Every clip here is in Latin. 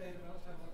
Thank you.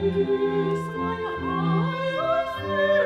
Christ, mein Heil und Frieden,